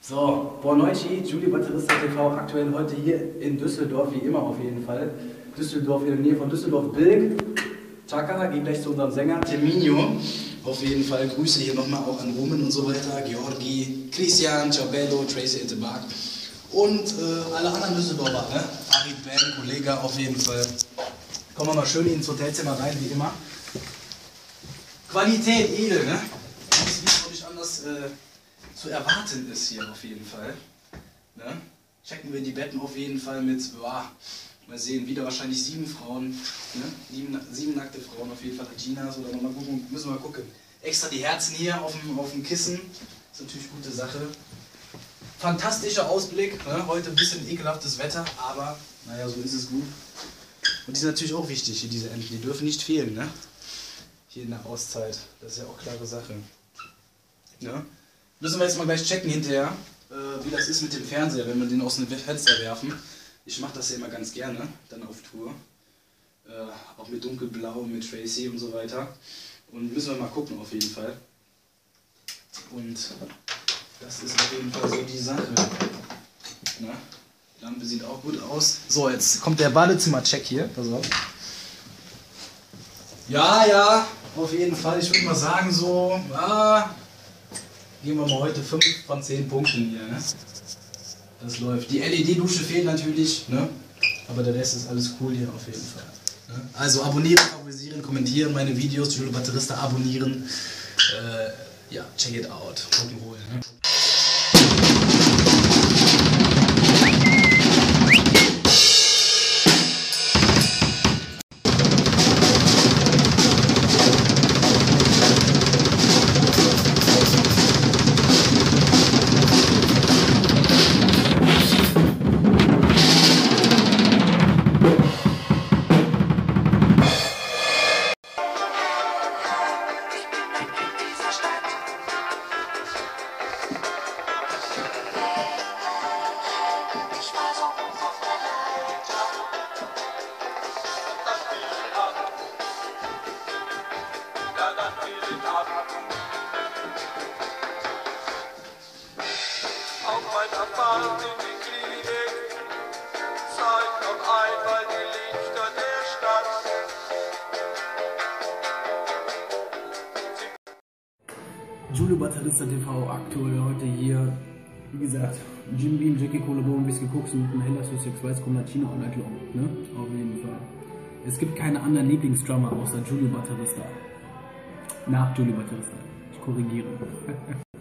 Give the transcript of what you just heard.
So, Borneuchi, Julie Batterista TV, aktuell heute hier in Düsseldorf, wie immer auf jeden Fall. Düsseldorf, in der Nähe von Düsseldorf-Bilk. Chaka, geht gleich zu unserem Sänger, Terminio. Auf jeden Fall Grüße hier nochmal auch an Roman und so weiter, Georgi, Christian, Ciabello, Tracy Ettebach und äh, alle anderen Düsseldorfer, ne? Farid Ben, Kollege auf jeden Fall. Kommen wir mal schön ins Hotelzimmer rein, wie immer. Qualität, edel, ne? Das wie nicht anders äh, zu erwarten ist hier auf jeden Fall. Ne? Checken wir die Betten auf jeden Fall mit, boah, mal sehen, wieder wahrscheinlich sieben Frauen, ne? sieben, sieben nackte Frauen auf jeden Fall, Ginas oder mal gucken, müssen wir mal gucken. Extra die Herzen hier auf dem, auf dem Kissen, ist natürlich gute Sache. Fantastischer Ausblick, ne? heute ein bisschen ekelhaftes Wetter, aber naja, so ist es gut. Und die sind natürlich auch wichtig, hier diese Enten, die dürfen nicht fehlen, ne? Hier in der Auszeit, das ist ja auch klare Sache. Ja? Müssen wir jetzt mal gleich checken hinterher, äh, wie das ist mit dem Fernseher, wenn wir den aus dem Fenster werfen. Ich mache das ja immer ganz gerne, dann auf Tour. Äh, auch mit dunkelblau, mit Tracy und so weiter. Und müssen wir mal gucken auf jeden Fall. Und das ist auf jeden Fall so die Sache. Na? Die Lampe sieht auch gut aus. So, jetzt kommt der Badezimmer-Check hier. Pass auf. Ja, ja, auf jeden Fall. Ich würde mal sagen, so, ja, geben wir mal heute 5 von 10 Punkten hier. Ne? Das läuft. Die LED-Dusche fehlt natürlich, ne? aber der Rest ist alles cool hier auf jeden Fall. Ne? Also abonnieren, favorisieren, kommentieren meine Videos, Julio Batterista abonnieren. Äh, ja, check it out. Rock'n'Roll. Ne? Julio Batterista TV aktuell heute hier, wie gesagt, Jim Beam, Jackie Colabon, Whisky Cooks und ein Händler zu Sex Weiß Combatino und ein Clown, ne? Auf jeden Fall. Es gibt keine anderen Lieblingsdrummer außer Julio Batterista. Nach Julio Batterista. Ich korrigiere.